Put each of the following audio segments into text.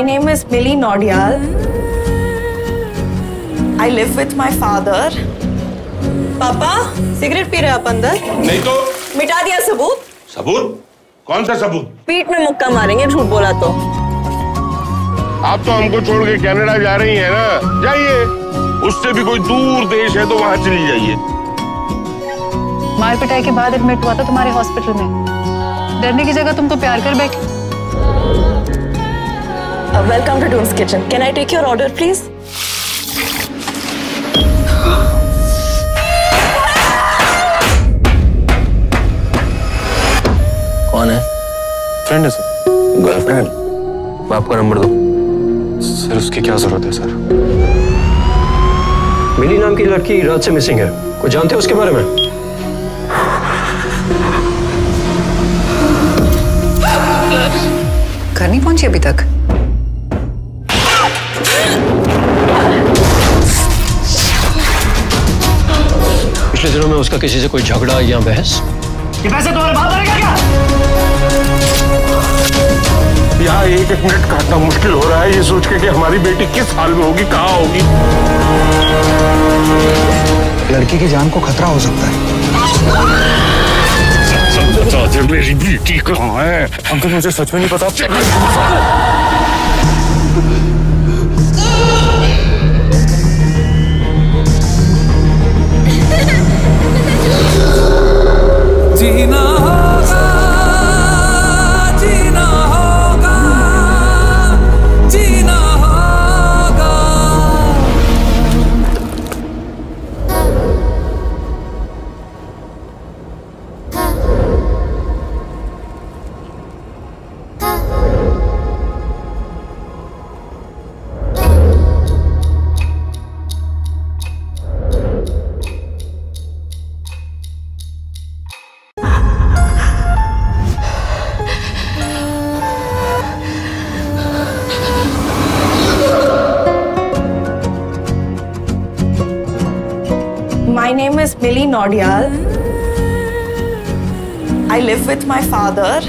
My name is Millie Nodial. I live with my father. पापा cigarette पी रहे आप अंदर नहीं तो मिटा दिया सबूत। सबूत? कौन सा सबूत? पीठ में मुक्का मारेंगे झूठ बोला तो। आप तो हमको छोड़ के कनाडा जा रही हैं ना? जाइए। उससे भी कोई दूर देश है तो वहाँ चली जाइए। मार पिटाई के बाद एडमिट हुआ था तुम्हारे हॉस्पिटल में। डरने की जगह तुम तो प्यार कर बैठे। Welcome to Doom's kitchen can I take your order please कौन है? फ्रेंड है सर गर्लफ्रेंड बाप का नंबर दो। सर उसकी क्या ज़रूरत है सर मिली नाम की लड़की रात से मिसिंग है। कुछ जानते हो उसके बारे में? घर नहीं पहुँची अभी तक? दिनों में उसका किसी से कोई झगड़ा या बहस? ये पैसे तुम्हारे बाप भरेगा क्या? यहाँ एक एक मिनट काटना मुश्किल हो रहा है ये सोच के कि हमारी बेटी किस हाल में होगी कहाँ होगी? लड़की की जान को खतरा हो सकता है। मेरी बेटी कहाँ है? अंकल मुझे सच में नहीं पता। Father.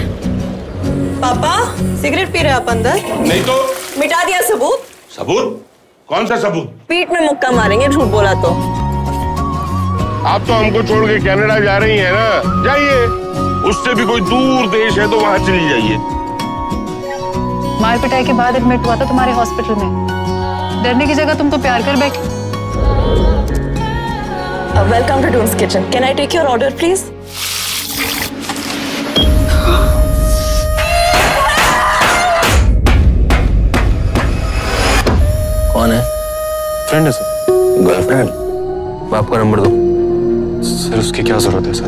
पापा सिगरेट पी रहे आप अंदर? नहीं तो मिटा दिया सबूत। सबूत? कौन सा सबूत? पीठ में मुक्का मारेंगे झूठ बोला तो। आप तो हमको छोड़ के कनाडा जा रही हैं ना? जाइए। उससे भी कोई दूर देश है तो वहाँ चली जाइए। मार पिटाई के बाद एडमिट हुआ था तुम्हारे हॉस्पिटल में। डरने की जगह तुम तो प्यार कर बैठे। Welcome to Doom's kitchen can I take your order please कौन है? फ्रेंड है सर गर्लफ्रेंड बाप का नंबर दो। सर उसकी क्या ज़रूरत है सर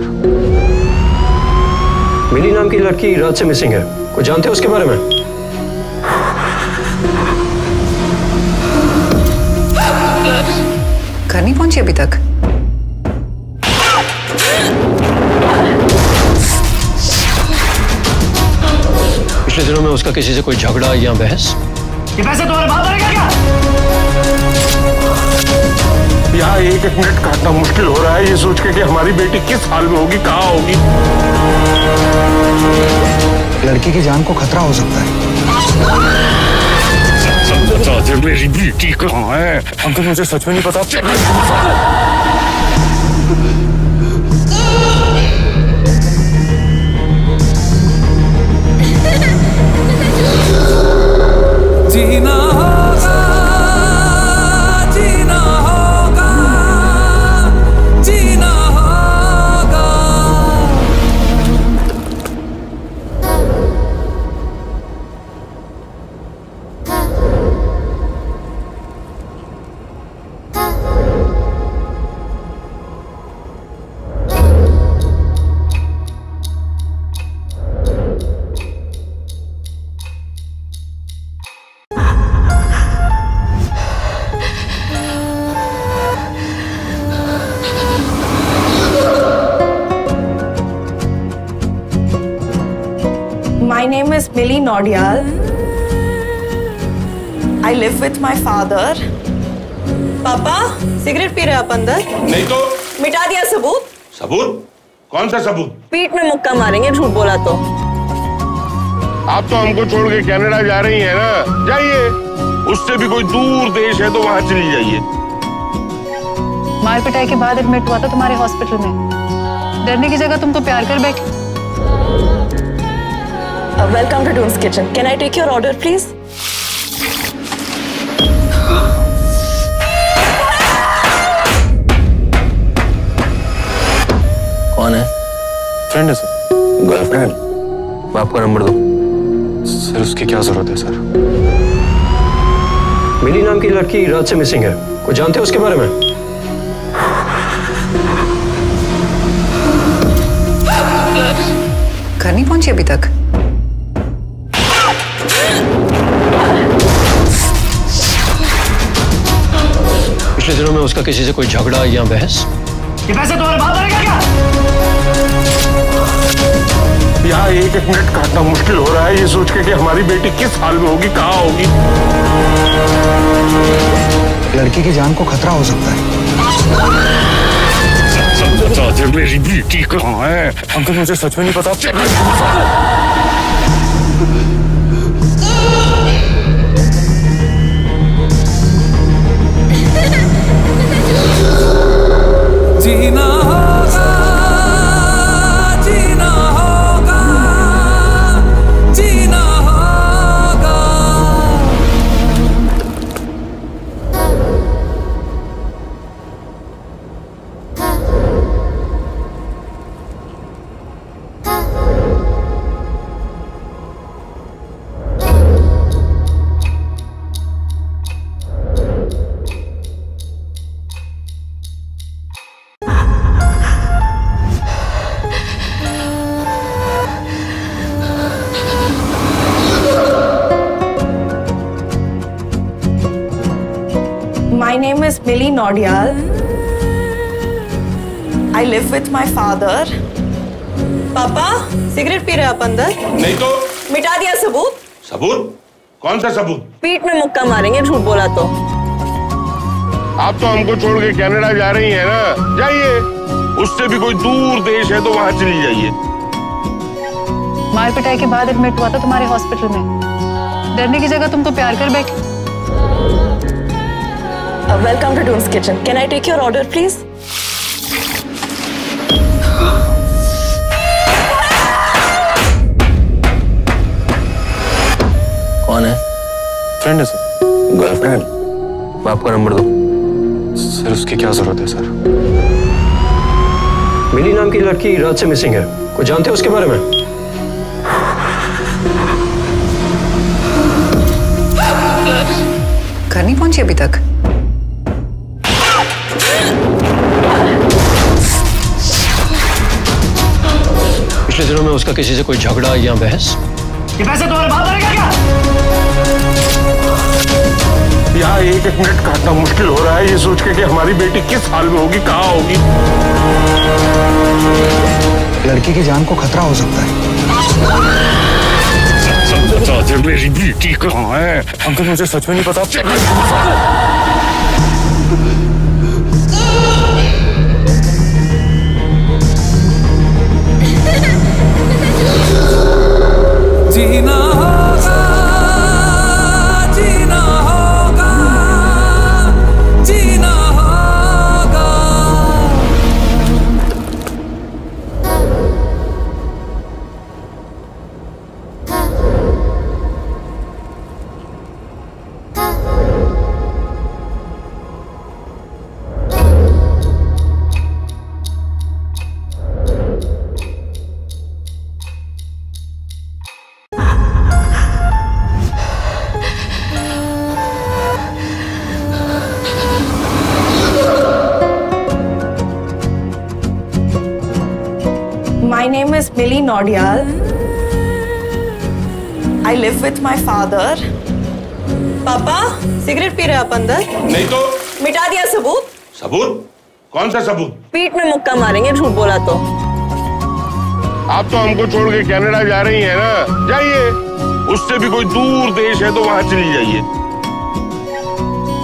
मिली नाम की लड़की रात से मिसिंग है। कुछ जानते हो उसके बारे में? घर नहीं पहुँची अभी तक? पिछले दिनों में उसका किसी से कोई झगड़ा या बहस? यहाँ एक एक मिनट काटना मुश्किल हो रहा है। ये सोच के कि हमारी बेटी किस हाल में होगी कहाँ होगी? लड़की की जान को खतरा हो सकता है। मेरी बेटी कहाँ है? अंकल मुझे सच में नहीं पता। जीना Nodial. I live with my father. पापा सिगरेट पी रहे आप अंदर नहीं तो मिटा दिया सबूत? सबूत? कौन सा सबूत? पीठ में मुक्का मारेंगे झूठ बोला तो। आप तो हमको छोड़ के कनाडा जा रही हैं ना? जाइए। उससे भी कोई दूर देश है तो वहाँ चली जाइए। मार पिटाई के बाद एडमिट हुआ था तुम्हारे हॉस्पिटल में। डरने की जगह तुम तो प्यार कर बैठ। Welcome to Doom's kitchen can I take your order please कौन है? फ्रेंड है सर गर्लफ्रेंड बाप का नंबर दो? सर उसकी क्या ज़रूरत है सर मिली नाम की लड़की रात से मिसिंग है। कोई जानते हो उसके बारे में? घर नहीं पहुँची अभी तक? पिछले दिनों में उसका किसी से कोई झगड़ा या बहस? ये पैसे तुम्हारे बाप मरेगा क्या यहाँ एक एक मिनट काटना मुश्किल हो रहा है ये सोच के कि हमारी बेटी किस हाल में होगी कहाँ होगी? लड़की की जान को खतरा हो सकता है। मेरी बेटी कहाँ है? अंकल मुझे सच में नहीं पता। जीना होगा Millie Nordial. I live with my father. पापा सिगरेट पी रहे आप अंदर? नहीं तो मिटा दिया सबूत। सबूत? कौन सा सबूत? पीठ में मुक्का मारेंगे झूठ बोला तो। आप तो हमको छोड़ के कनाडा जा रही हैं ना? जाइए। उससे भी कोई दूर देश है तो वहाँ चली जाइए। मार पिटाई के बाद एडमिट हुआ था तुम्हारे हॉस्पिटल में। डरने की जगह तुम तो प्यार कर बैठ। Welcome to Doom's kitchen can I take your order please कौन है? फ्रेंड है सर गर्लफ्रेंड बाप का नंबर दो। सर उसकी क्या ज़रूरत है सर मिली नाम की लड़की रात से मिसिंग है। कोई जानते हो उसके बारे में? घर नहीं पहुँची अभी तक? उसका किसी से कोई झगड़ा या बहस? ये पैसे तुम्हारे बाप क्या? यहाँ एक एक मिनट काटना मुश्किल हो रहा है। ये सोच के कि हमारी बेटी किस हाल में होगी कहाँ होगी? लड़की की जान को खतरा हो सकता है। मेरी बेटी कहाँ है? अंकल मुझे सच में नहीं पता। जीना होगा my father. पापा सिगरेट पी रहे आप अंदर? नहीं तो? मिटा दिया सबूत। सबूत? कौन सा सबूत? पीठ में मुक्का मारेंगे झूठ बोला तो। आप तो हमको छोड़ के कनाडा जा रही हैं ना? जाइए। उससे भी कोई दूर देश है तो वहाँ चली जाइए।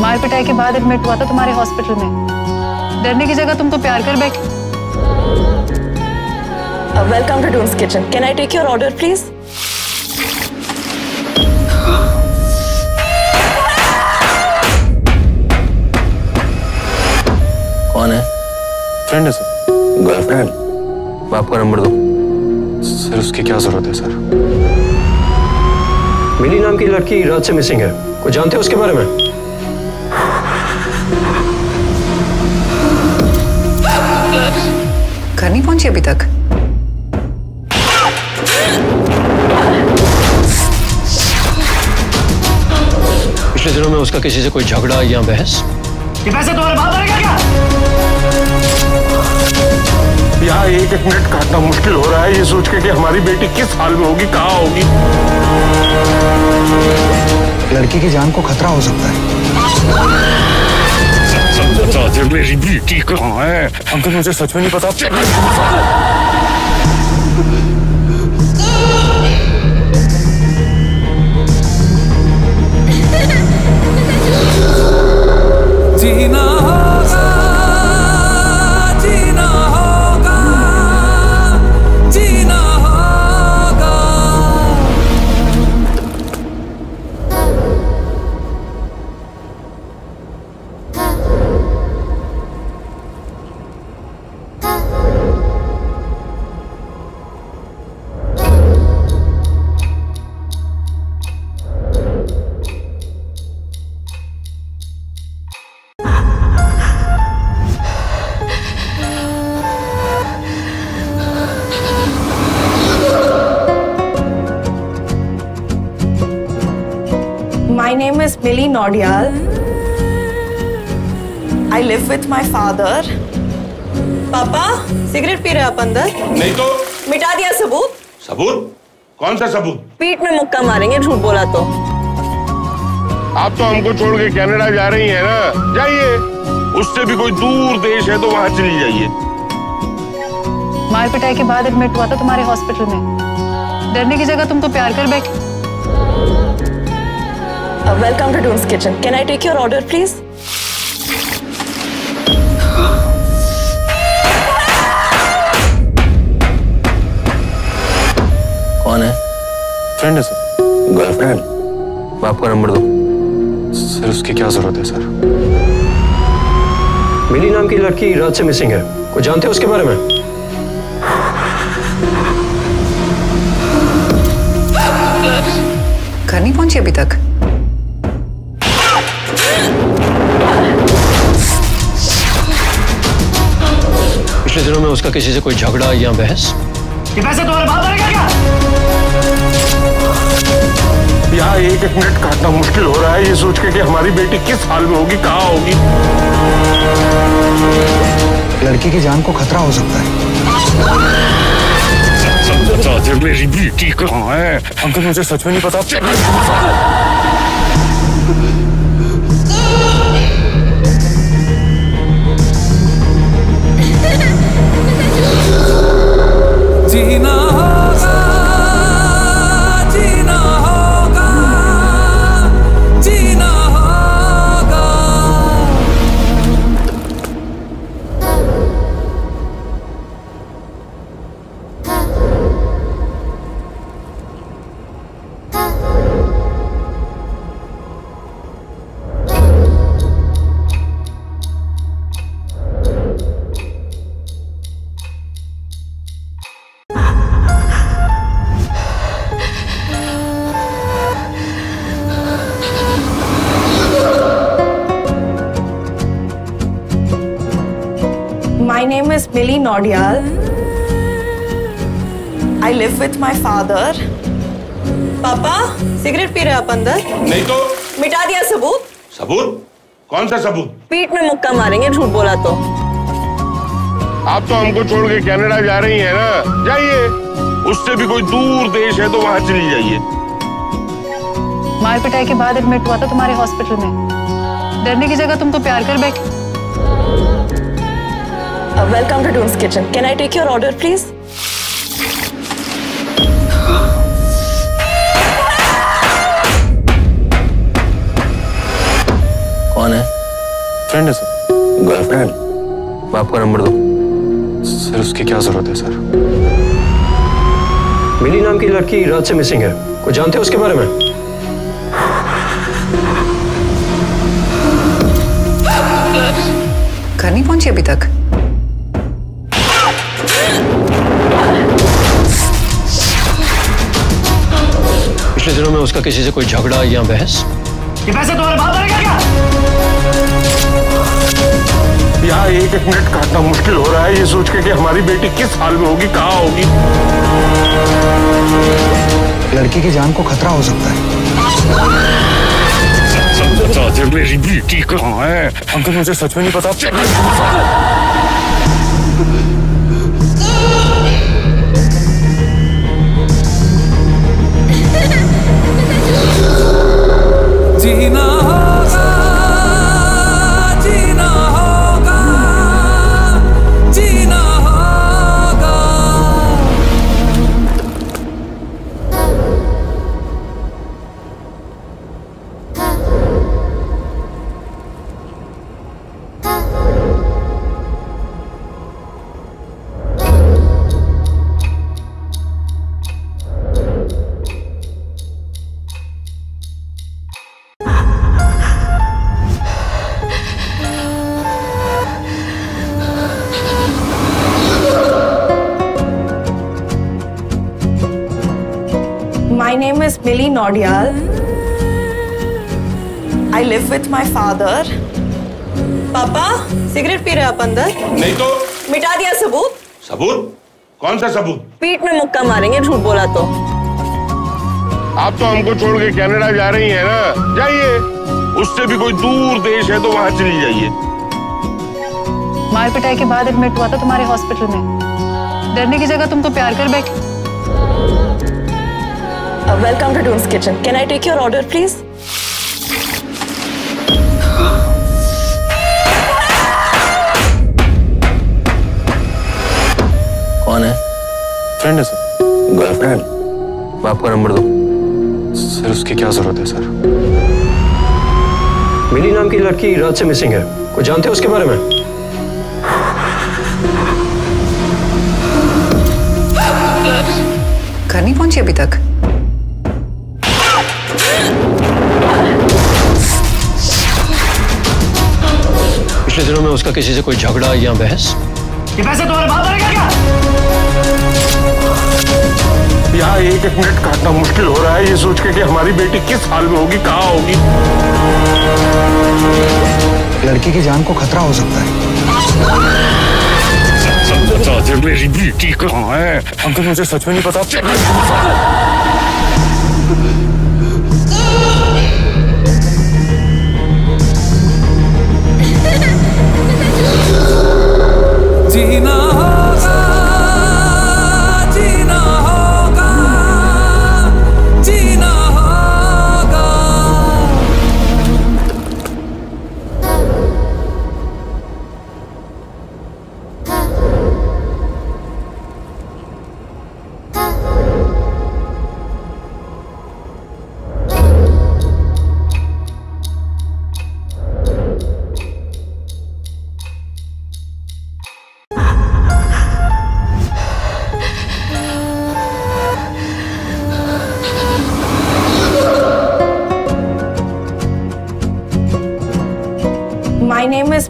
मार पिटाई के बाद एडमिट हुआ था तुम्हारे हॉस्पिटल में। डरने की जगह तुम तो प्यार कर बैठे। Welcome to Doom's kitchen can I take your order please कौन है? फ्रेंड है सर गर्लफ्रेंड बाप का नंबर दो। सर उसकी क्या ज़रूरत है सर मिली नाम की लड़की रात से मिसिंग है। कुछ जानते हो उसके बारे में? घर नहीं पहुँची अभी तक? पिछले दिनों में उसका किसी से कोई झगड़ा या बहस? यहाँ एक एक मिनट काटना मुश्किल हो रहा है। ये सोच के कि हमारी बेटी किस हाल में होगी कहाँ होगी? लड़की की जान को खतरा हो सकता है। मेरी बेटी कहाँ है? अंकल मुझे सच में नहीं पता। जीना होगा। Name is Millie Nordial. I live with my father. पापा सिगरेट पी रहे आप अंदर नहीं तो। मिटा दिया सबूत। सबूत? कौन सा सबूत? पीठ में मुक्का मारेंगे झूठ बोला तो। आप तो हमको छोड़ के कनाडा जा रही हैं ना? जाइए। उससे भी कोई दूर देश है तो वहाँ चली जाइए। मार पिटाई के बाद एडमिट हुआ था तुम्हारे हॉस्पिटल में। डरने की जगह तुम तो प्यार कर बैठे। Welcome to Doom's kitchen can I take your order please कौन है? फ्रेंड है सर गर्लफ्रेंड बाप का नंबर दो। सर उसकी क्या ज़रूरत है सर मिली नाम की लड़की रात से मिसिंग है। कुछ जानते हो उसके बारे में? घर नहीं पहुँची अभी तक? में उसका किसी से कोई झगड़ा या बहस? ये पैसे तुम्हारे बाप क्या? यहाँ एक एक मिनट काटना मुश्किल हो रहा है। ये सोच के कि हमारी बेटी किस हाल में होगी कहाँ होगी? लड़की की जान को खतरा हो सकता है। मेरी बेटी कहाँ है? अंकल मुझे सच में नहीं पता। Is Millie Nordial. I live with my पापा सिगरेट पी रहे आप अंदर नहीं तो। मिटा दिया सबूत। सबूत? कौन सा सबूत? पीठ में मुक्का मारेंगे झूठ बोला तो। आप तो हमको छोड़ के कनाडा जा रही हैं ना? जाइए। उससे भी कोई दूर देश है तो वहाँ चली जाइए। मार पिटाई के बाद एडमिट हुआ था तुम्हारे हॉस्पिटल में। डरने की जगह तुम तो प्यार कर बैठे। Welcome to Doom's kitchen can I take your order please कौन है? फ्रेंड है सर गर्लफ्रेंड बाप का नंबर दो। सर उसकी क्या ज़रूरत है सर मिली नाम की लड़की रात से मिसिंग है। कुछ जानते हो उसके बारे में? घर घर नहीं पहुँची अभी तक? उसका किसी से कोई झगड़ा या बहस? ये पैसे तुम्हारे बाप क्या? यहाँ एक एक मिनट काटना मुश्किल हो रहा है। ये सोच के कि हमारी बेटी किस हाल में होगी कहाँ होगी? लड़की की जान को खतरा हो सकता है। मेरी बेटी कहाँ है? अंकल मुझे सच में नहीं पता। जीना with my father. पापा सिगरेट पी रहे आप अंदर? नहीं तो। मिटा दिया सबूत। सबूत? कौन सा सबूत? पीठ में मुक्का मारेंगे झूठ बोला तो। आप तो हमको छोड़ के कनाडा जा रही हैं ना? जाइए। उससे भी कोई दूर देश है तो वहाँ चली जाइए। मार पिटाई के बाद एडमिट हुआ था तुम्हारे हॉस्पिटल में। डरने की जगह तुम तो प्यार कर बैठे। Welcome to Doom's kitchen can I take your order please कौन है? फ्रेंड है सर गर्लफ्रेंड बाप का नंबर दो। सर उसकी क्या ज़रूरत है सर मिली नाम की लड़की रात से मिसिंग है। कुछ जानते हो उसके बारे में? घर नहीं पहुँची अभी तक? पिछले दिनों में उसका किसी से कोई झगड़ा या बहस? यहाँ एक एक मिनट काटना मुश्किल हो रहा है। ये सोच के कि हमारी बेटी किस हाल में होगी कहाँ होगी? लड़की की जान को खतरा हो सकता है। मेरी बेटी कहाँ है अंकल मुझे सच में नहीं पता। जीना जीना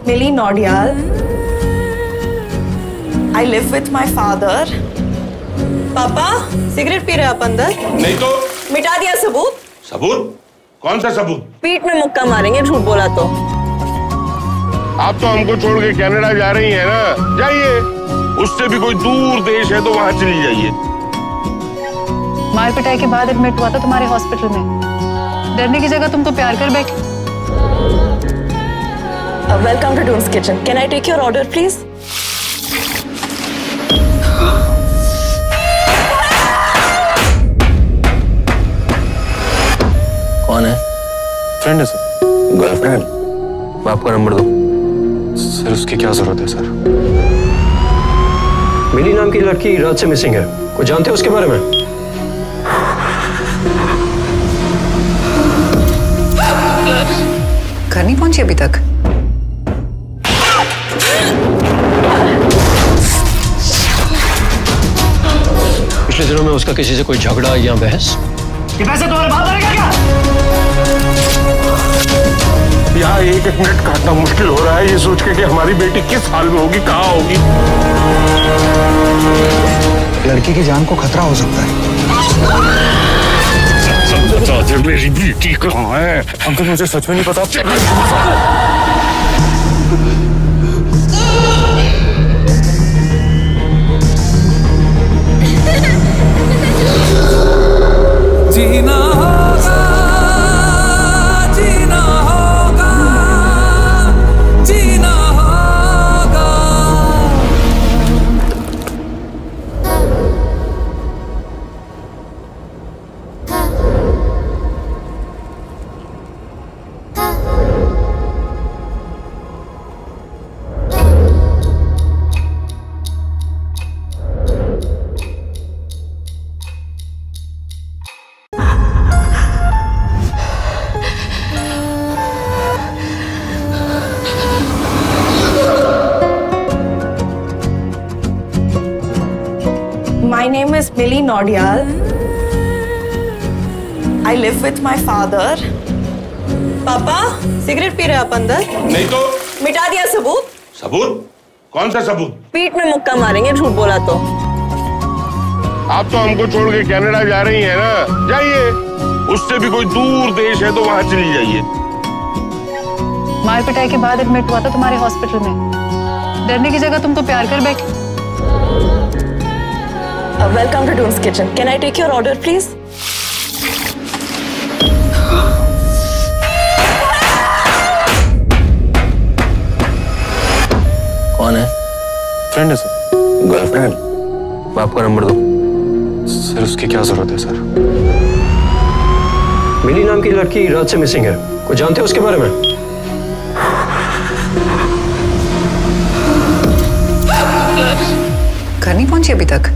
is Millie Nodial. I live with my father. पापा सिगरेट पी रहे आप अंदर? नहीं तो। मिटा दिया सबूत। सबूत? कौन सा सबूत? पीठ में मुक्का मारेंगे झूठ बोला तो। आप तो हमको छोड़ के कनाडा जा रही हैं ना? जाइए। उससे भी कोई दूर देश है तो वहाँ चली जाइए। मार पिटाई के बाद एडमिट हुआ था तुम्हारे हॉस्पिटल में। डरने की जगह तुम तो प्यार कर बैठे। Welcome to Doom's kitchen can I take your order please कौन है? फ्रेंड है सर गर्लफ्रेंड बाप का नंबर दो। सर उसकी क्या ज़रूरत है सर मिली नाम की लड़की रात से मिसिंग है। कुछ जानते हो उसके बारे में? घर नहीं पहुँची अभी तक? में उसका किसी से कोई झगड़ा या बहस? ये पैसे तुम्हारे बाप देगा क्या? यहाँ एक एक मिनट काटना मुश्किल हो रहा है। ये सोच के कि हमारी बेटी किस हाल में होगी कहाँ होगी? लड़की की जान को खतरा हो सकता है। मेरी बेटी कहाँ है? अंकल मुझे सच में नहीं पता। जीना Nodial. I live with my father. पापा सिगरेट पी रहे आप अंदर? नहीं तो। मिटा दिया सबूत। सबूत? कौन सा सबूत? पीठ में मुक्का मारेंगे झूठ बोला तो। आप तो हमको छोड़ के कनाडा जा रही हैं ना? जाइए। उससे भी कोई दूर देश है तो वहाँ चली जाइए। मार पिटाई के बाद एडमिट हुआ था तुम्हारे हॉस्पिटल में। डरने की जगह तुम तो प्यार कर बैठे। Welcome to Doom's kitchen can I take your order please कौन है? फ्रेंड है सर गर्लफ्रेंड बाप का नंबर दो। सर उसकी क्या ज़रूरत है सर मिली नाम की लड़की रात से मिसिंग है। कुछ जानते हो उसके बारे में? घर नहीं पहुँची अभी तक?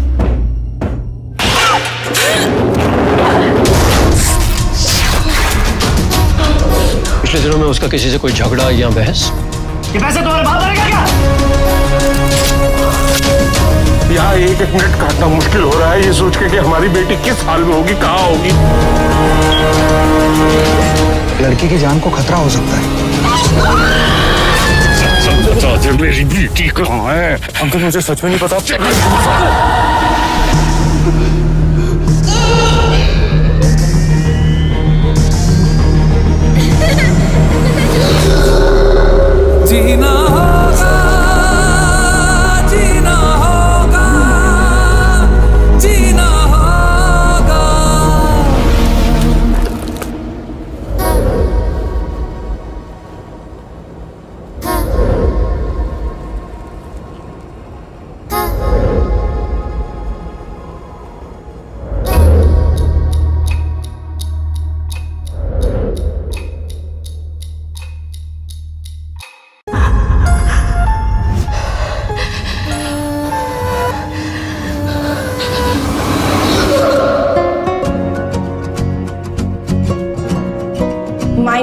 दिनों में उसका किसी से कोई झगड़ा या बहस? ये पैसे तुम्हारे बाप क्या? यहाँ एक एक मिनट काटना मुश्किल हो रहा है ये सोच के कि हमारी बेटी किस हाल में होगी कहाँ होगी? लड़की की जान को खतरा हो सकता है मेरी बेटी कहाँ है? अंकल मुझे सच में नहीं पता। जीना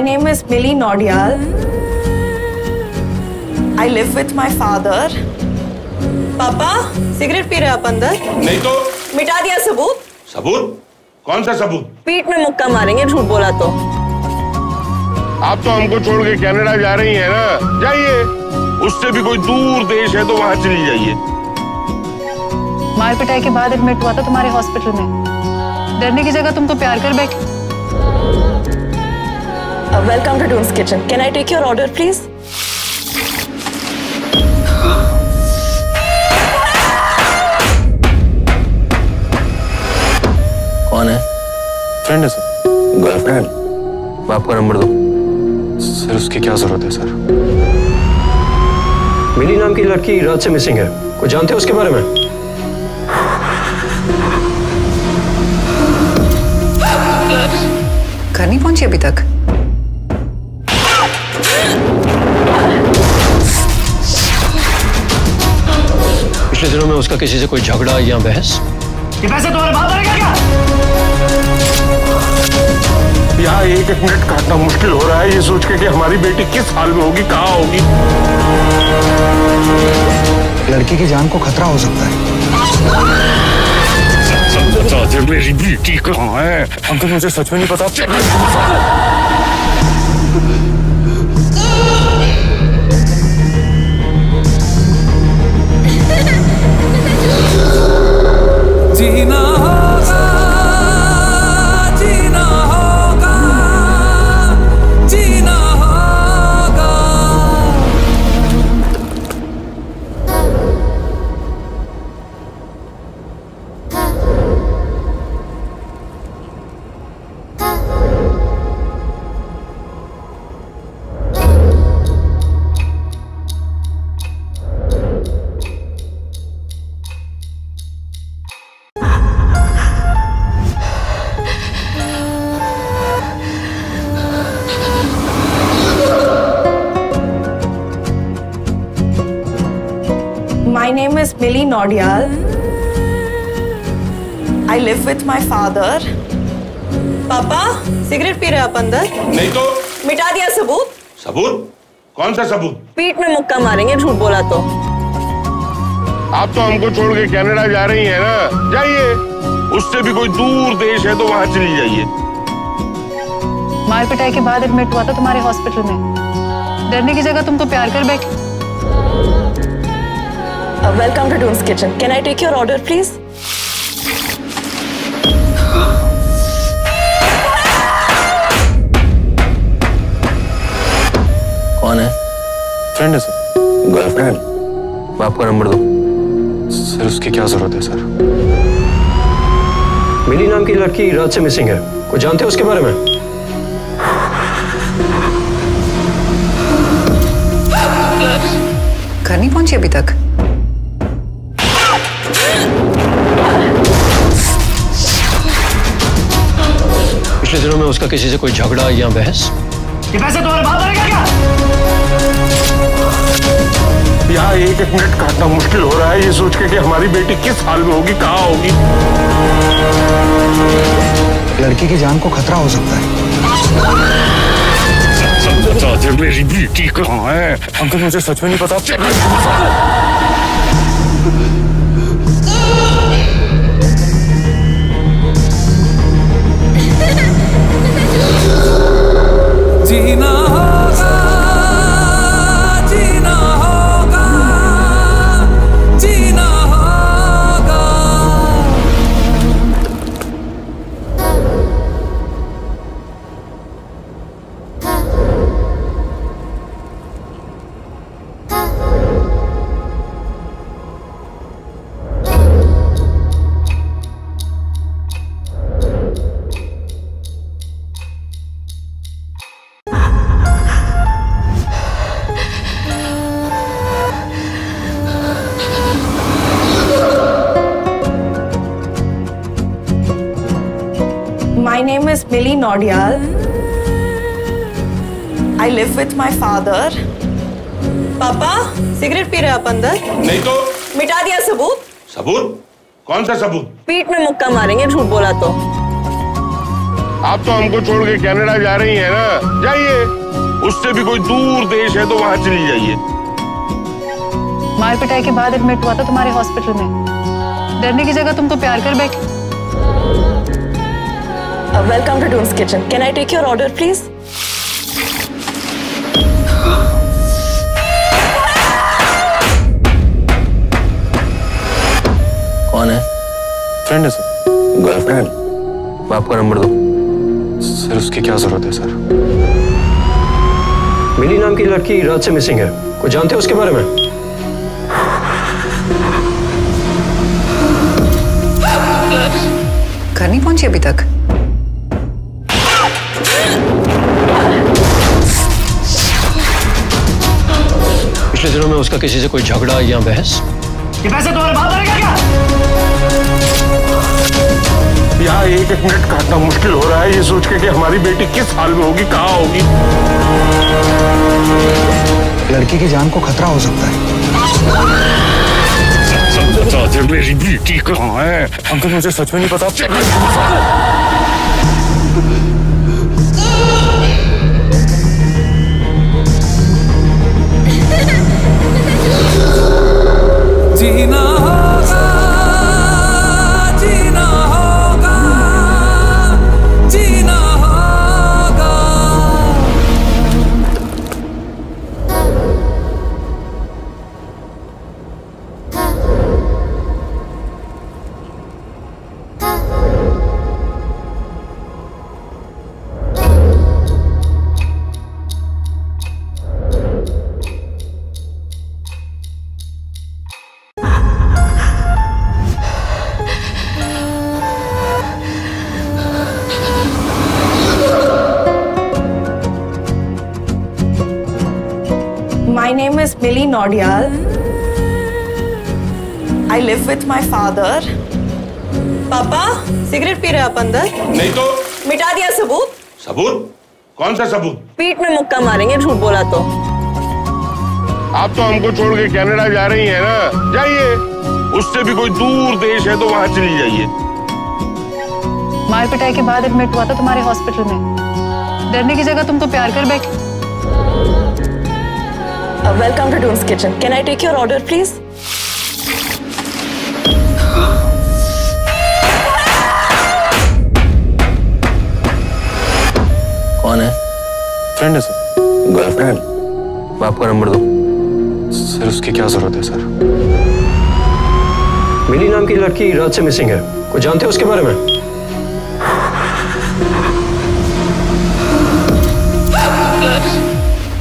name is Millie Nodial. I live with my father. पापा सिगरेट पी रहे आप अंदर? नहीं तो। मिटा दिया सबूत। सबूत? कौन सा सबूत? पीठ में मुक्का मारेंगे झूठ बोला तो। आप तो हमको छोड़ के कनाडा जा रही है ना? जाइए। उससे भी कोई दूर देश है तो वहाँ चली जाइए। मार पिटाई के बाद एडमिट हुआ था तुम्हारे हॉस्पिटल में। डरने की जगह तुम तो प्यार कर बैठे। Welcome to Doom's kitchen can I take your order please कौन है? फ्रेंड है सर गर्लफ्रेंड बाप का नंबर दो। सर उसकी क्या ज़रूरत है सर मिली नाम की लड़की रात से मिसिंग है। कुछ जानते हो उसके बारे में? घर नहीं पहुँची अभी तक? दिनों में उसका किसी से कोई झगड़ा या बहस? ये पैसे तुम्हारे बाप क्या? यहाँ एक एक मिनट काटना मुश्किल हो रहा है। ये सोच के कि हमारी बेटी किस हाल में होगी कहाँ होगी? लड़की की जान को खतरा हो सकता है। मेरी बेटी कहाँ है? अंकल मुझे सच में नहीं पता। 起码 Millie Nodial. I live with my father. पापा सिगरेट पी रहे आप अंदर? नहीं तो। मिटा दिया सबूत। सबूत? कौन सा सबूत? पीठ में मुक्का मारेंगे झूठ बोला तो। आप तो हमको छोड़ के कनाडा जा रही हैं ना? जाइए। उससे भी कोई दूर देश है तो वहाँ चली जाइए। मार पिटाई के बाद एडमिट हुआ था तुम्हारे हॉस्पिटल में। डरने की जगह तुम तो प्यार कर बैठे। Welcome to Doom's kitchen can I take your order please कौन है? फ्रेंड है सर गर्लफ्रेंड बाप का नंबर दो। सर उसकी क्या ज़रूरत है सर मिली नाम की लड़की रात से मिसिंग है। कुछ जानते हो उसके बारे में? घर नहीं पहुँची अभी तक? दिनों में उसका किसी से कोई झगड़ा या बहस? यहाँ एक एक मिनट काटना मुश्किल हो रहा है। ये सोच के कि हमारी बेटी किस हाल में होगी कहाँ होगी? लड़की की जान को खतरा हो सकता है। मेरी बेटी कहाँ है? अंकल मुझे सच में नहीं पता। जीना Nodial. I live with my father. पापा सिगरेट पी रहे आप अंदर? नहीं तो। मिटा दिया सबूत। सबूत? कौन सा सबूत? पीठ में मुक्का मारेंगे झूठ बोला तो। आप तो हमको छोड़ के कनाडा जा रही हैं ना? जाइए। उससे भी कोई दूर देश है तो वहाँ चली जाइए। मार पिटाई के बाद एडमिट हुआ था तुम्हारे हॉस्पिटल में। डरने की जगह तुम तो प्यार कर बैठे। Welcome to Doom's kitchen can I take your order please कौन है? फ्रेंड है सर गर्लफ्रेंड बाप का नंबर दो। सर उसकी क्या ज़रूरत है सर मिली नाम की लड़की रात से मिसिंग है। कोई जानते हो उसके बारे में? घर नहीं पहुँची अभी तक? उसका किसी से कोई झगड़ा या बहस? ये पैसे तुम्हारे बाप क्या? यहाँ एक एक मिनट काटना मुश्किल हो रहा है ये सोच के कि हमारी बेटी किस हाल में होगी कहाँ होगी? लड़की की जान को खतरा हो सकता है। मेरी बेटी कहाँ है? अंकल मुझे सच में नहीं पता। जीना is Millie Nodial. I live with my father. पापा सिगरेट पी रहे आप अंदर नहीं तो। मिटा दिया सबूत। सबूत? कौन सा सबूत? पीठ में मुक्का मारेंगे झूठ बोला तो। आप तो हमको छोड़ के कनाडा जा रही हैं ना? जाइए। उससे भी कोई दूर देश है तो वहाँ चली जाइए। मार पिटाई के बाद एडमिट हुआ था तुम्हारे हॉस्पिटल में। डरने की जगह तुम तो प्यार कर बैठे। Welcome to Doom's kitchen can I take your order please कौन है? फ्रेंड है सर गर्लफ्रेंड बाप का नंबर दो। सर उसकी क्या ज़रूरत है सर मिली नाम की लड़की रात से मिसिंग है। कुछ जानते हो उसके बारे में?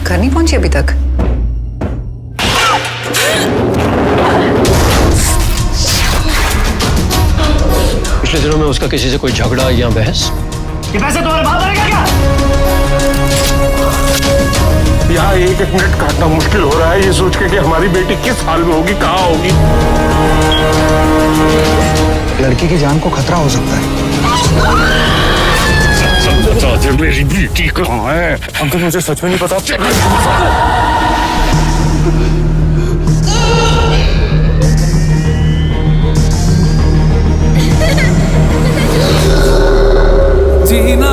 घर नहीं पहुँची अभी तक? दिनों में उसका किसी से कोई झगड़ा या बहस? यहाँ एक एक मिनट काटना मुश्किल हो रहा है। ये सोच के कि हमारी बेटी किस हाल में होगी कहाँ होगी? लड़की की जान को खतरा हो सकता है। मेरी बेटी कहाँ है? अंकल मुझे सच में नहीं पता। जीना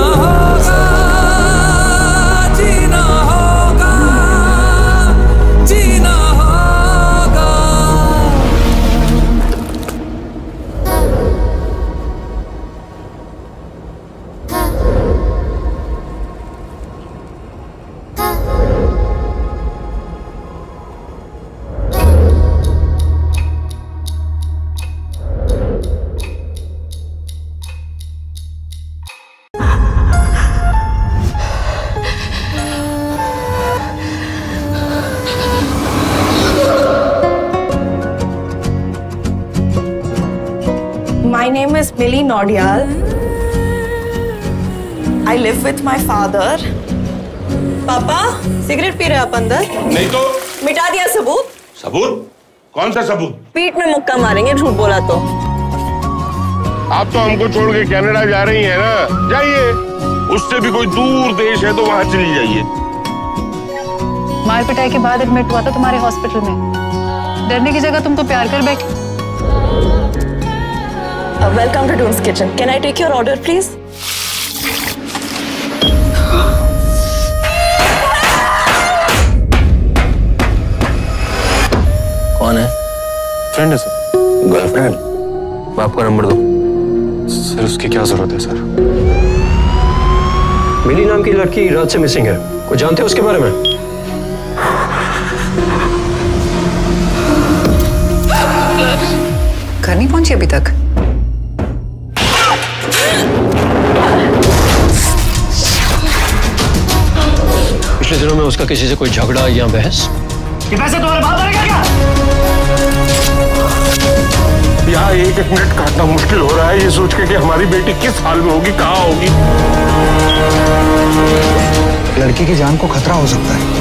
Nordial. I live with my father. पापा सिगरेट पी रहे आप अंदर? नहीं तो। मिटा दिया सबूत। सबूत? कौन सा सबूत? पीठ में मुक्का मारेंगे झूठ बोला तो। आप तो हमको छोड़ के कनाडा जा रही हैं ना? जाइए। उससे भी कोई दूर देश है तो वहाँ चली जाइए। मार पिटाई के बाद एडमिट हुआ था तुम्हारे हॉस्पिटल में। डरने की जगह तुम तो प्यार कर बैठे। Welcome to Doom's kitchen can I take your order please कौन है? फ्रेंड है सर गर्लफ्रेंड बाप का नंबर दो? सर उसकी क्या ज़रूरत है सर मिली नाम की लड़की रात से मिसिंग है। कुछ जानते हो उसके बारे में? घर नहीं पहुँची अभी तक? दिनों में उसका किसी से कोई झगड़ा या बहस? यहाँ एक एक मिनट काटना मुश्किल हो रहा है ये सोच के कि हमारी बेटी किस हाल में होगी कहाँ होगी? लड़की की जान को खतरा हो सकता है।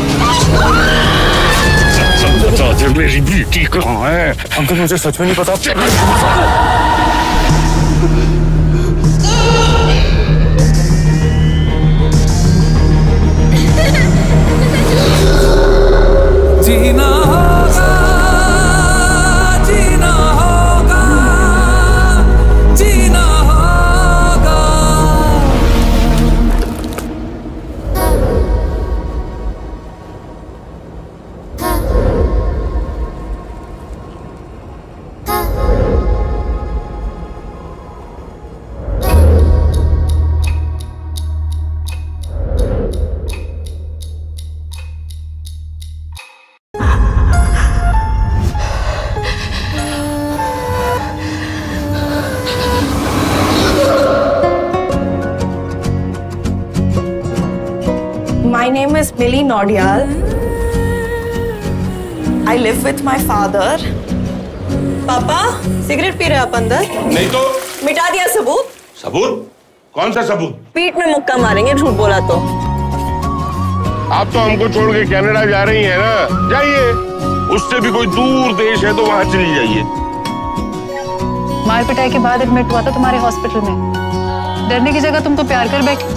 मेरी बेटी कहाँ है? अंकल मुझे सच में नहीं पता। जीना होगा I live with my father. पापा सिगरेट पी रहे आप अंदर? नहीं तो मिटा दिया सबूत। सबूत? कौन सा सबूत? पीठ में मुक्का मारेंगे झूठ बोला तो। आप तो हमको छोड़ के कनाडा जा रही हैं ना? जाइए। उससे भी कोई दूर देश है तो वहाँ चली जाइए। मार पिटाई के बाद एडमिट हुआ था तुम्हारे हॉस्पिटल में। डरने की जगह तुम तो प्यार कर बैठे।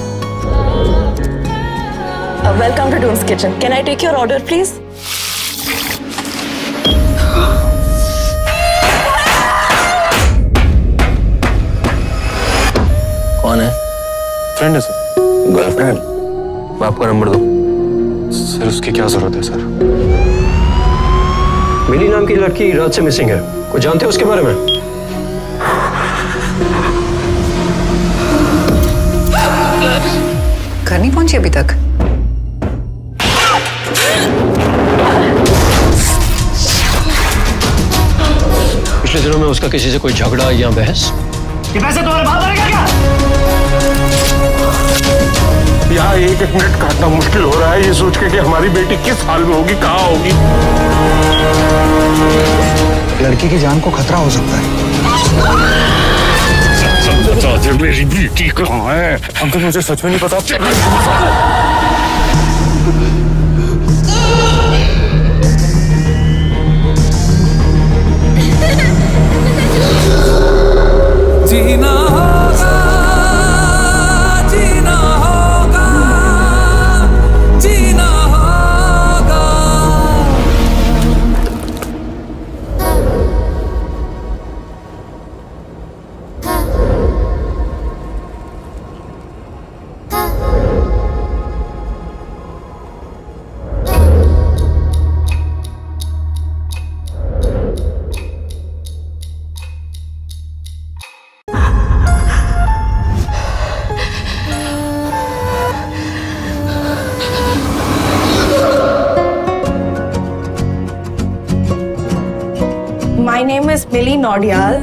Welcome to Doom's kitchen can I take your order please friend है? सर गर्लफ्रेंड बाप का नंबर दो। सर उसकी क्या ज़रूरत है सर मिली नाम की लड़की रात से मिसिंग है। कुछ जानते हो उसके बारे में? घर नहीं पहुँची अभी तक? पिछले दिनों में उसका किसी से कोई झगड़ा या बहस? यहाँ एक एक मिनट काटना मुश्किल हो रहा है। ये सोच के कि हमारी बेटी किस हाल में होगी कहाँ होगी? लड़की की जान को खतरा हो सकता है। मेरी बेटी कहाँ है? अंकल मुझे सच में नहीं पता। जीना Nordial.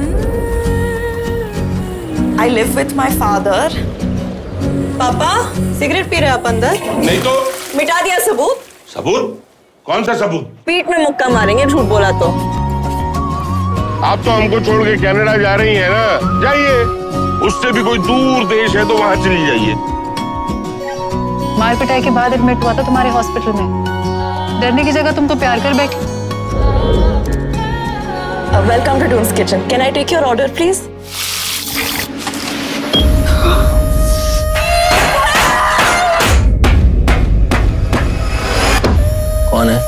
I live with my father. पापा सिगरेट पी रहे आप अंदर? नहीं तो मिटा दिया सबूत। सबूत? कौन सा सबूत? पीठ में मुक्का मारेंगे झूठ बोला तो। आप तो हमको छोड़ के कनाडा जा रही हैं ना? जाइए। उससे भी कोई दूर देश है तो वहाँ चली जाइए। मार पिटाई के बाद एडमिट हुआ था तुम्हारे हॉस्पिटल में। डरने की जगह तुम तो प्यार कर बैठे। Welcome to Doon's kitchen can I take your order please कौन है?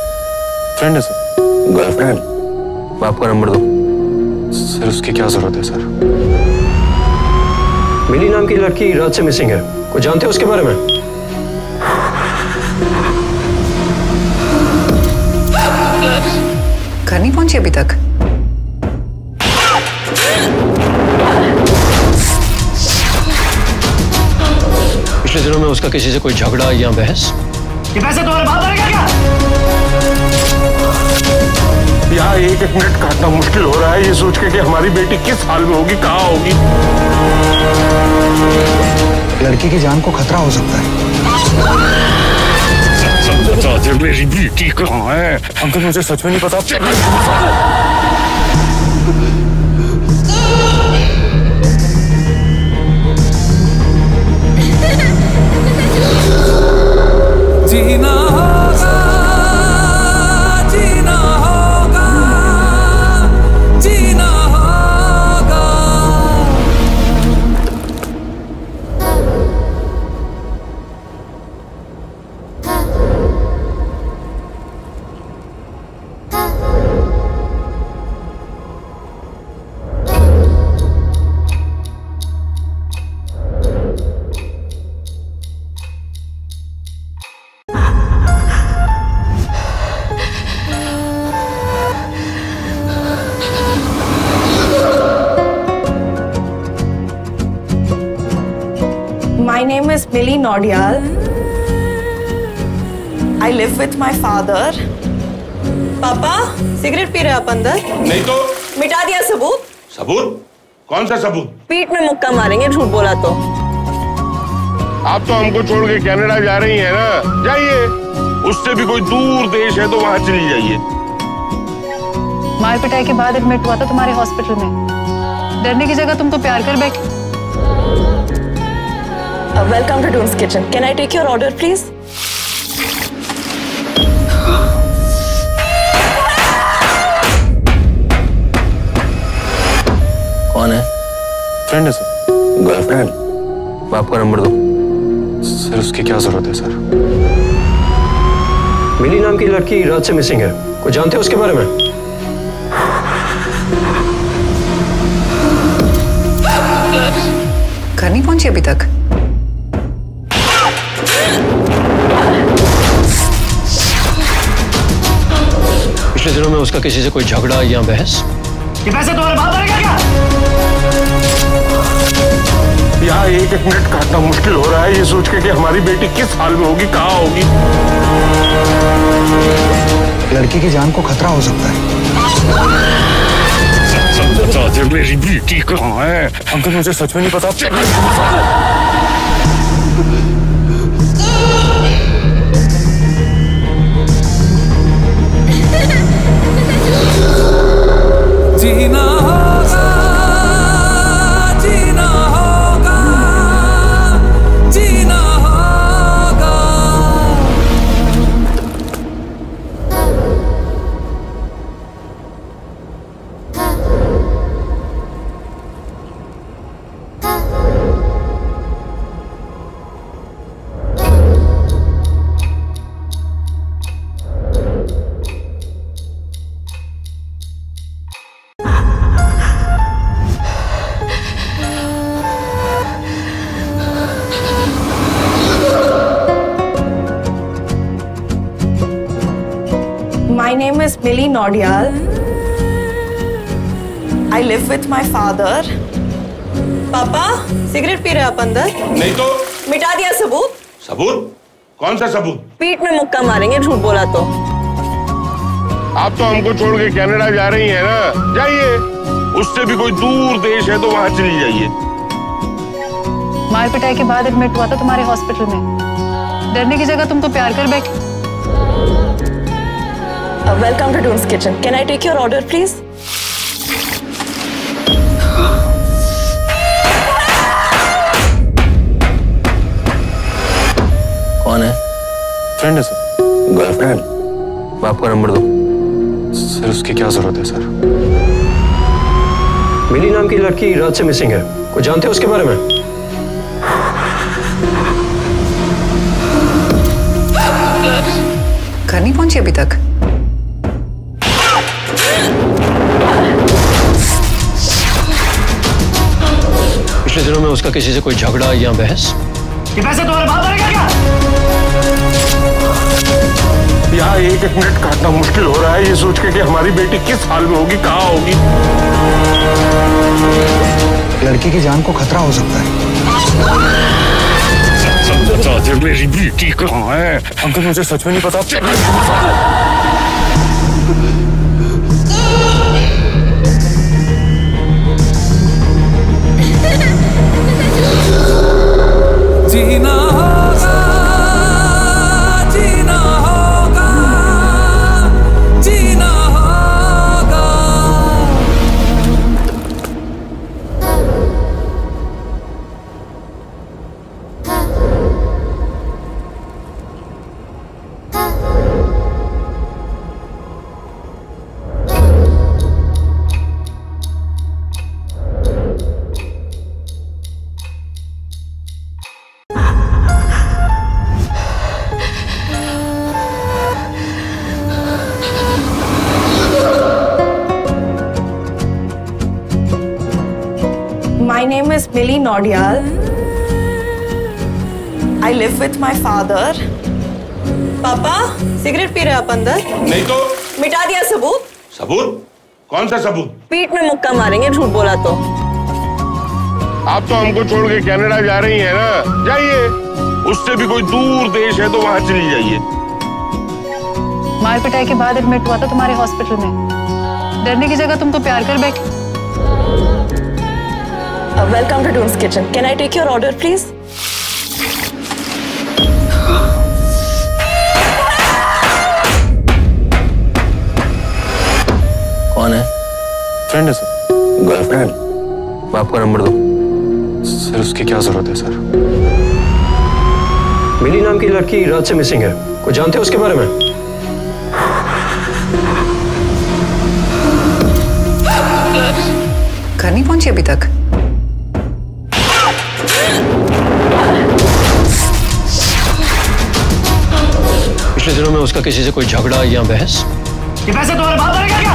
फ्रेंड है सर गर्लफ्रेंड बाप का नंबर दो। सर उसकी क्या ज़रूरत है सर मिली नाम की लड़की रात से मिसिंग है। कोई जानते हो उसके बारे में? घर नहीं पहुँची अभी तक? पिछले दिनों में उसका किसी से कोई झगड़ा या बहस? ये पैसे तुम्हारे बाप मरेगा क्या यहाँ एक एक मिनट काटना मुश्किल हो रहा है ये सोच के कि हमारी बेटी किस हाल में होगी कहाँ होगी? लड़की की जान को खतरा हो सकता है। मेरी बेटी कहाँ है? अंकल मुझे सच में नहीं पता। जीना Nordial. I live with my father. पापा सिगरेट पी रहे आप अंदर? नहीं तो मिटा दिया सबूत। सबूत? कौन सा सबूत? पीठ में मुक्का मारेंगे झूठ बोला तो। आप तो हमको छोड़ के कनाडा जा रही हैं ना? जाइए। उससे भी कोई दूर देश है तो वहाँ चली जाइए। मार पिटाई के बाद एडमिट हुआ था तुम्हारे हॉस्पिटल में। डरने की जगह तुम तो प्यार कर बैठे। Welcome to Doon's kitchen can I take your order please कौन है? फ्रेंड है सर गर्लफ्रेंड बाप का नंबर दो। सर उसकी क्या ज़रूरत है सर मिली नाम की लड़की रात से मिसिंग है। कोई जानते हो उसके बारे में? घर नहीं पहुँची अभी तक? उसका किसी से कोई झगड़ा या बहस? ये पैसे तुम्हारे बाप क्या? यहाँ एक एक मिनट काटना मुश्किल हो रहा है। ये सोच के कि हमारी बेटी किस हाल में होगी कहाँ होगी? लड़की की जान को खतरा हो सकता है। मेरी बेटी कहाँ है? अंकल मुझे सच में नहीं पता। जीना होगा Millie Nordial. I live with my father. पापा सिगरेट पी रहे आप अंदर? नहीं तो। मिटा दिया सबूत। सबूत? कौन सा सबूत? पीठ में मुक्का मारेंगे झूठ बोला तो। आप तो हमको छोड़ के कनाडा जा रही हैं ना? जाइए। उससे भी कोई दूर देश है तो वहाँ चली जाइए। मार पिटाई के बाद एडमिट हुआ था तुम्हारे हॉस्पिटल में। डरने की जगह तुम तो प्यार कर बैठे। Welcome to Doom's kitchen can I take your order please कौन है? फ्रेंड है सर गर्लफ्रेंड बाप का नंबर दो। सर उसकी क्या ज़रूरत है सर मिली नाम की लड़की रात से मिसिंग है। कुछ जानते हो उसके बारे में? घर नहीं पहुँची अभी तक? दिनों में उसका किसी से कोई झगड़ा या बहस? ये पैसे तुम्हारे बाप भरेगा क्या? यहाँ एक एक मिनट काटना मुश्किल हो रहा है। ये सोच के कि हमारी बेटी किस हाल में होगी कहाँ होगी? लड़की की जान को खतरा हो सकता है। मेरी बेटी कहाँ है? अंकल मुझे सच में नहीं पता। जीना Nordial. I live with my father. पापा सिगरेट पी रहे आप अंदर? नहीं तो। मिटा दिया सबूत? सबूत? कौन सा सबूत? पीठ में मुक्का मारेंगे झूठ बोला तो। आप तो हमको छोड़ के कनाडा जा रही हैं ना? जाइए। उससे भी कोई दूर देश है तो वहाँ चली जाइए। मार पिटाई के बाद एडमिट हुआ था तुम्हारे हॉस्पिटल में। डरने की जगह तुम तो प्यार कर बैठे। Welcome to Doom's kitchen can I take your order please कौन है? फ्रेंड है सर गर्लफ्रेंड बाप का नंबर दो। सर उसकी क्या ज़रूरत है सर मिली नाम की लड़की रात से मिसिंग है। कुछ जानते हो उसके बारे में? घर नहीं पहुँची अभी तक? पिछले दिनों में उसका किसी से कोई झगड़ा या बहस? ये पैसे तुम्हारे बाप क्या?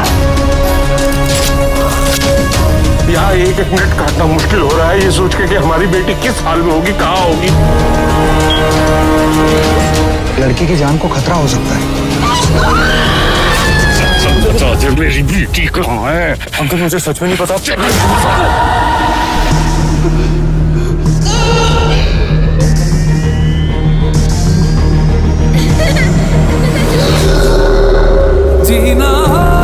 यहाँ एक एक मिनट काटना मुश्किल हो रहा है। ये सोच के कि हमारी बेटी किस हाल में होगी कहाँ होगी? लड़की की जान को खतरा हो सकता है। मेरी बेटी कहाँ है? अंकल मुझे सच में नहीं पता। जीना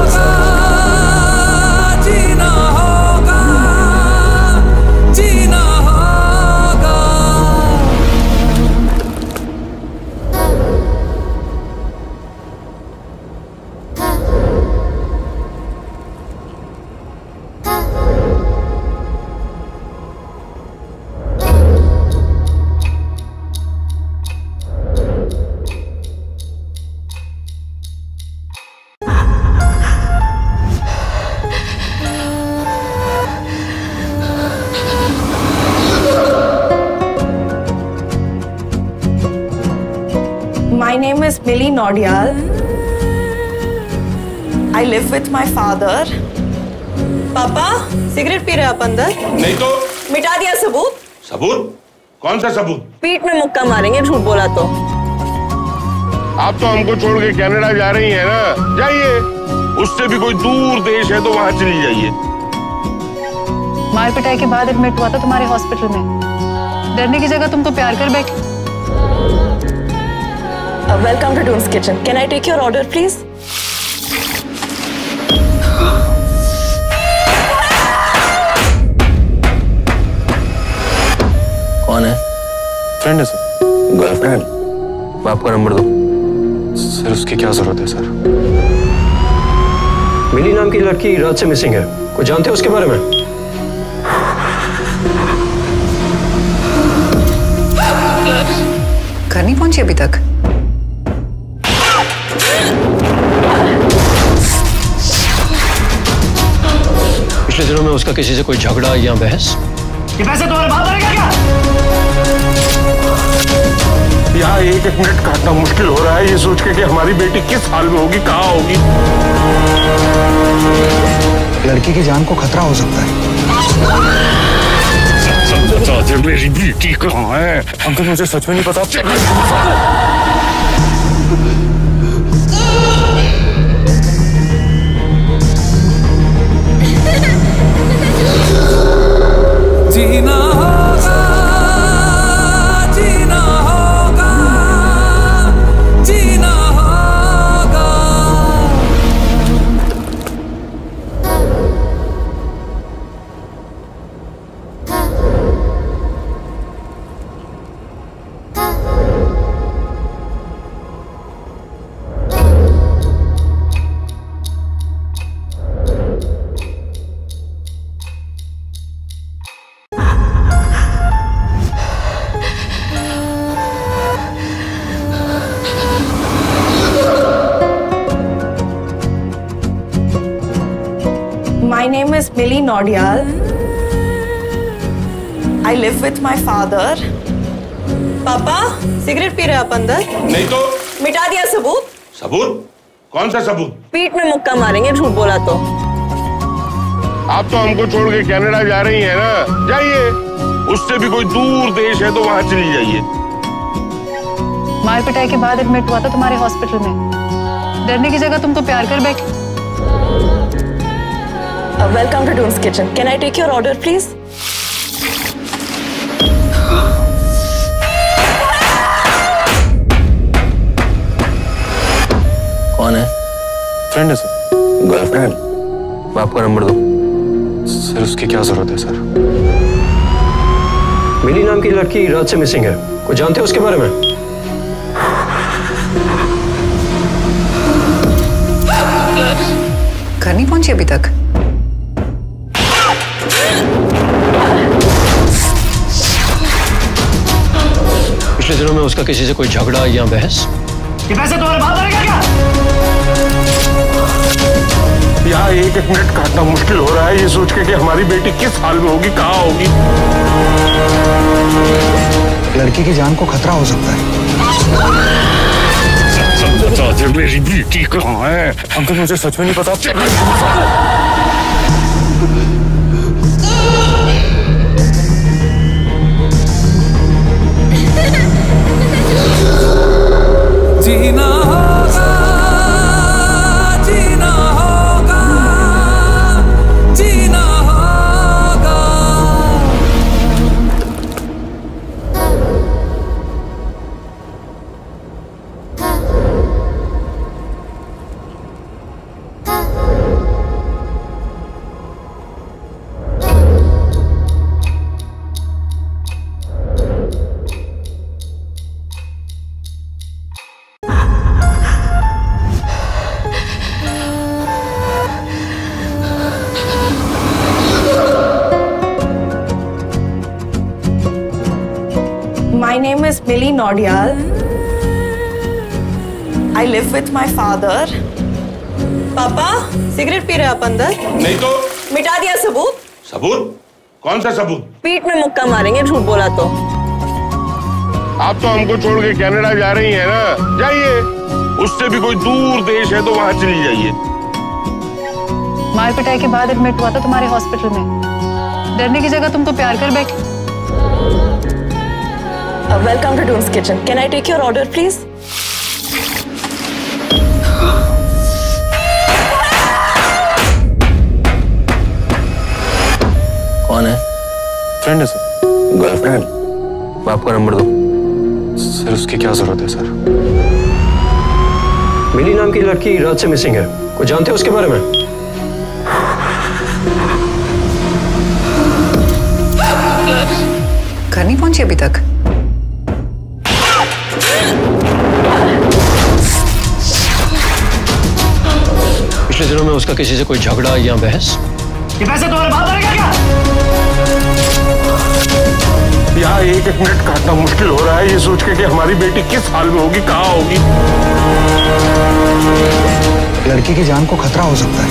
Millie Nodial. I live with my father. पापा सिगरेट पी रहे आप अंदर? नहीं तो? मिटा दिया सबूत। सबूत? कौन सा सबूत? पीठ में मुक्का मारेंगे झूठ बोला तो। आप तो हमको छोड़ के कनाडा जा रही हैं ना? जाइए। उससे भी कोई दूर देश है तो वहाँ चली जाइए। मार पिटाई के बाद एडमिट हुआ था तुम्हारे हॉस्पिटल में। डरने की जगह तुम तो प्यार कर बैठे। Welcome to Doon's kitchen can I take your order please कौन है? फ्रेंड है सर गर्लफ्रेंड बाप का नंबर दो। सर उसकी क्या ज़रूरत है सर मिली नाम की लड़की रात से मिसिंग है। कुछ जानते हो उसके बारे में? घर नहीं पहुँची अभी तक? में उसका किसी से कोई झगड़ा या बहस? ये पैसे तुम्हारे बाप क्या? यहाँ एक एक मिनट काटना मुश्किल हो रहा है ये सोच के कि हमारी बेटी किस हाल में होगी कहाँ होगी? लड़की की जान को खतरा हो सकता है। मेरी बेटी कहाँ है? अंकल मुझे सच में नहीं पता। जीना होगा Nodial. I live with my father. पापा सिगरेट पी रहे आप अंदर? नहीं तो। मिटा दिया सबूत? सबूत? कौन सा सबूत? पीठ में मुक्का मारेंगे झूठ बोला तो। आप तो हमको छोड़ के कनाडा जा रही हैं ना? जाइए। उससे भी कोई दूर देश है तो वहाँ चली जाइए। मार पिटाई के बाद एडमिट हुआ था तुम्हारे हॉस्पिटल में। डरने की जगह तुम तो प्यार कर बैठे। Welcome to Doon's kitchen can I take your order please कौन है? फ्रेंड है सर गर्लफ्रेंड बाप का नंबर दो। सर उसकी क्या ज़रूरत है सर मिली नाम की लड़की रात से मिसिंग है। कुछ जानते हो उसके बारे में? घर नहीं पहुँची अभी तक? दिनों में उसका किसी से कोई झगड़ा या बहस? ये पैसे तुम्हारे बाप क्या? यहाँ एक एक मिनट काटना मुश्किल हो रहा है। ये सोच के कि हमारी बेटी किस हाल में होगी कहाँ होगी? लड़की की जान को खतरा हो सकता है। मेरी बेटी कहाँ है? अंकल मुझे सच में नहीं पता। जीना होगा is Nodial. I live with my father. पापा सिगरेट पी रहे आप अंदर? नहीं तो। मिटा दिया सबूत। सबूत? कौन सा सबूत? पीठ में मुक्का मारेंगे झूठ बोला तो। आप तो हमको छोड़ के कनाडा जा रही हैं ना? जाइए। उससे भी कोई दूर देश है तो वहाँ चली जाइए। मार पिटाई के बाद एडमिट हुआ था तुम्हारे हॉस्पिटल में। डरने की जगह तुम तो प्यार कर बैठे। Welcome to Doom's kitchen can I take your order please कौन है? फ्रेंड है सर गर्लफ्रेंड बाप का नंबर दो। सर उसकी क्या ज़रूरत है सर मिली नाम की लड़की रात से मिसिंग है। कुछ जानते हो उसके बारे में? घर नहीं पहुँची अभी तक? दिनों में उसका किसी से कोई झगड़ा या बहस? ये पैसे तुम्हारे बाप क्या? यहाँ एक एक मिनट काटना मुश्किल हो रहा है। ये सोच के कि हमारी बेटी किस हाल में होगी कहाँ होगी? लड़की की जान को खतरा हो सकता है।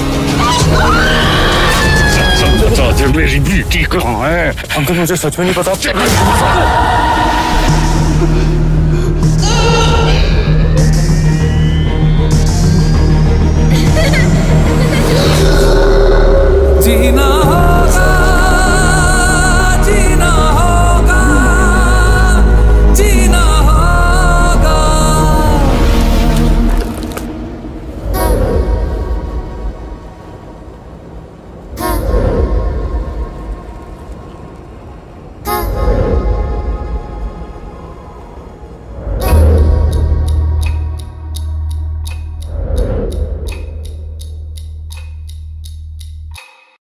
मेरी बेटी कहाँ है? अंकल मुझे सच में नहीं पता। जीना